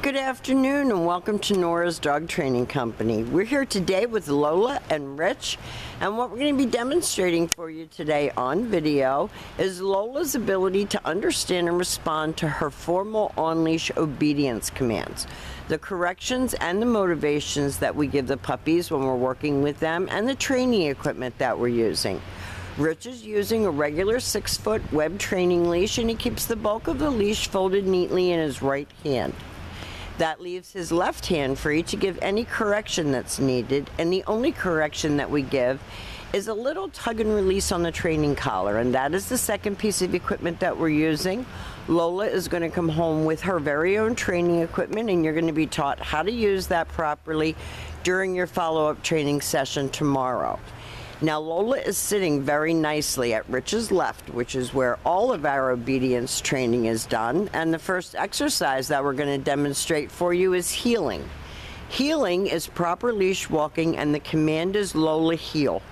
Good afternoon and welcome to Nora's Dog Training Company. We're here today with Lola and Rich, and what we're going to be demonstrating for you today on video is Lola's ability to understand and respond to her formal on leash obedience commands, the corrections and the motivations that we give the puppies when we're working with them, and the training equipment that we're using. Rich is using a regular six foot web training leash and he keeps the bulk of the leash folded neatly in his right hand. That leaves his left hand free to give any correction that's needed, and the only correction that we give is a little tug and release on the training collar, and that is the second piece of equipment that we're using. Lola is going to come home with her very own training equipment, and you're going to be taught how to use that properly during your follow up training session tomorrow. Now, Lola is sitting very nicely at Rich's left, which is where all of our obedience training is done. And the first exercise that we're going to demonstrate for you is heeling. Heeling is proper leash walking, and the command is Lola heel.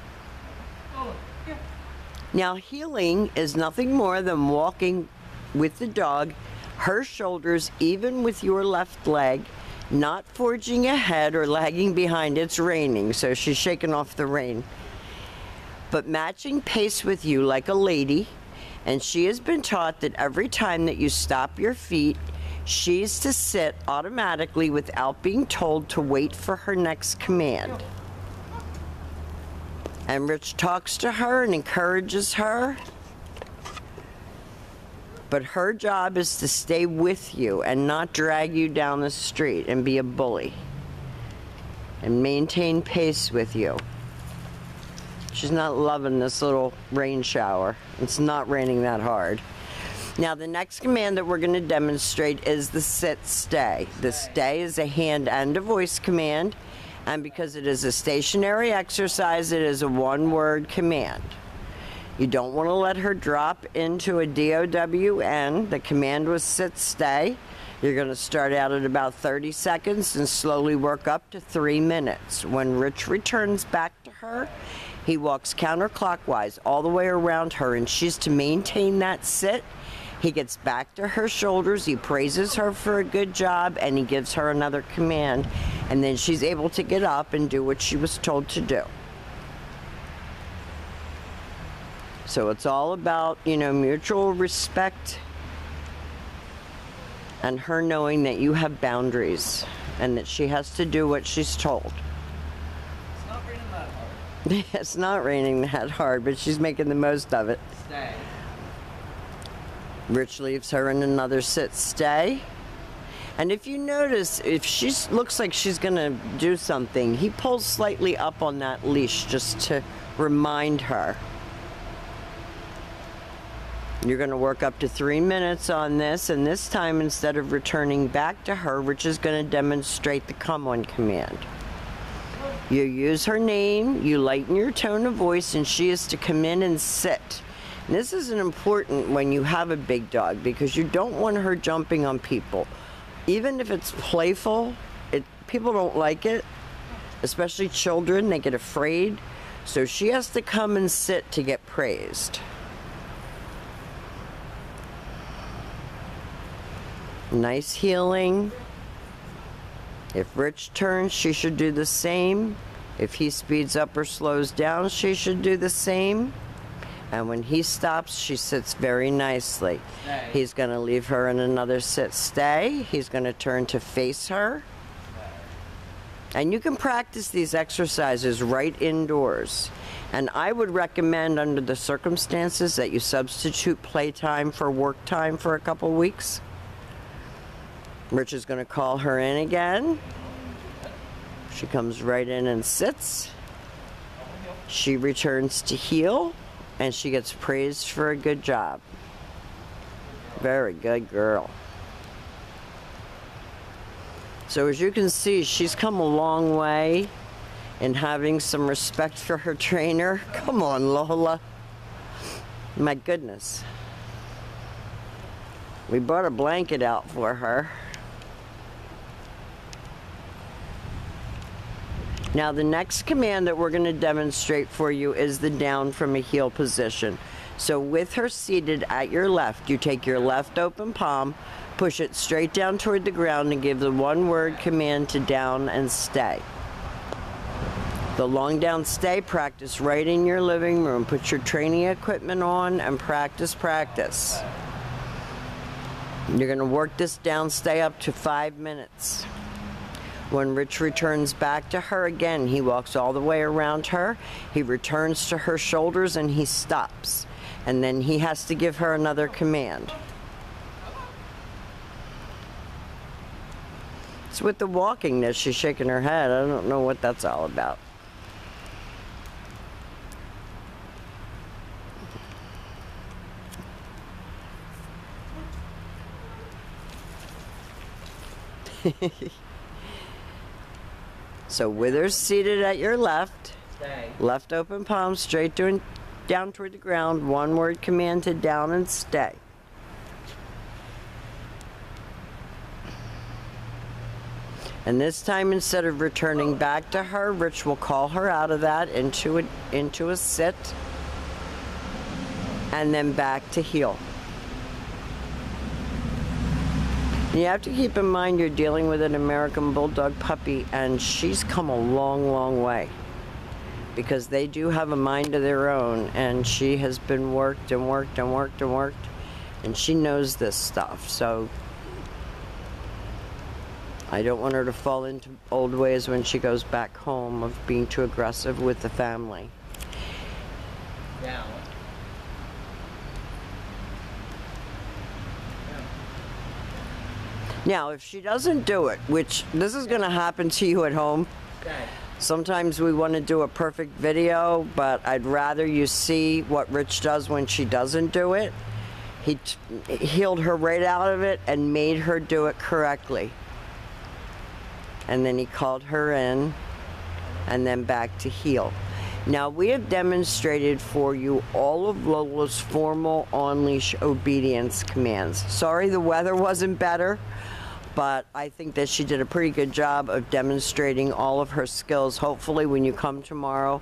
Now, heeling is nothing more than walking with the dog, her shoulders even with your left leg, not forging ahead or lagging behind. It's raining, so she's shaking off the rain but matching pace with you like a lady. And she has been taught that every time that you stop your feet, she's to sit automatically without being told to wait for her next command. And Rich talks to her and encourages her. But her job is to stay with you and not drag you down the street and be a bully and maintain pace with you. She's not loving this little rain shower. It's not raining that hard. Now the next command that we're going to demonstrate is the sit stay. The stay is a hand and a voice command and because it is a stationary exercise it is a one word command. You don't want to let her drop into a DOWN. The command was sit stay. You're going to start out at about 30 seconds and slowly work up to three minutes. When Rich returns back to her, he walks counterclockwise all the way around her, and she's to maintain that sit. He gets back to her shoulders, he praises her for a good job, and he gives her another command. And then she's able to get up and do what she was told to do. So it's all about, you know, mutual respect and her knowing that you have boundaries and that she has to do what she's told. It's not raining that hard, but she's making the most of it. Stay. Rich leaves her in another sit stay. And if you notice, if she looks like she's going to do something, he pulls slightly up on that leash just to remind her. You're going to work up to three minutes on this, and this time, instead of returning back to her, Rich is going to demonstrate the come on command. You use her name, you lighten your tone of voice, and she is to come in and sit. And this is an important when you have a big dog because you don't want her jumping on people. Even if it's playful, it, people don't like it, especially children, they get afraid. So she has to come and sit to get praised. Nice heeling. If Rich turns, she should do the same. If he speeds up or slows down, she should do the same. And when he stops, she sits very nicely. Stay. He's going to leave her in another sit stay. He's going to turn to face her. And you can practice these exercises right indoors. And I would recommend, under the circumstances, that you substitute playtime for work time for a couple weeks. Rich is going to call her in again. She comes right in and sits. She returns to heel and she gets praised for a good job. Very good girl. So as you can see, she's come a long way in having some respect for her trainer. Come on, Lola. My goodness. We brought a blanket out for her. Now the next command that we're going to demonstrate for you is the down from a heel position. So with her seated at your left, you take your left open palm, Push it straight down toward the ground and give the one word command to down and stay. The long down stay practice right in your living room. Put your training equipment on and practice, practice. You're going to work this down stay up to five minutes. When Rich returns back to her again, he walks all the way around her. He returns to her shoulders and he stops. And then he has to give her another command. It's with the walking that she's shaking her head. I don't know what that's all about. so withers seated at your left. Stay. Left open palm straight doing, down toward the ground. One word command to down and stay. And this time, instead of returning back to her, Rich will call her out of that into a, into a sit and then back to heel. You have to keep in mind you're dealing with an American Bulldog puppy, and she's come a long, long way because they do have a mind of their own, and she has been worked and worked and worked and worked, and she knows this stuff. So I don't want her to fall into old ways when she goes back home of being too aggressive with the family. Down. Now, if she doesn't do it, which this is going to happen to you at home. Sometimes we want to do a perfect video, but I'd rather you see what Rich does when she doesn't do it. He t- heeled her right out of it and made her do it correctly. And then he called her in and then back to heel. Now, we have demonstrated for you all of Lola's formal on leash obedience commands. Sorry the weather wasn't better but I think that she did a pretty good job of demonstrating all of her skills. Hopefully, when you come tomorrow,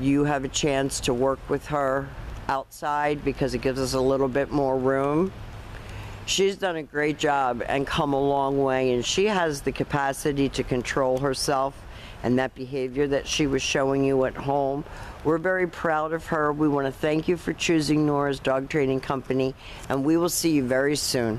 you have a chance to work with her outside because it gives us a little bit more room. She's done a great job and come a long way, and she has the capacity to control herself and that behavior that she was showing you at home. We're very proud of her. We want to thank you for choosing Nora's Dog Training Company, and we will see you very soon.